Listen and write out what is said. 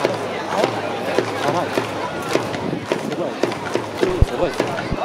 好，好，好，好，好，好，好，好，好，好，好，好，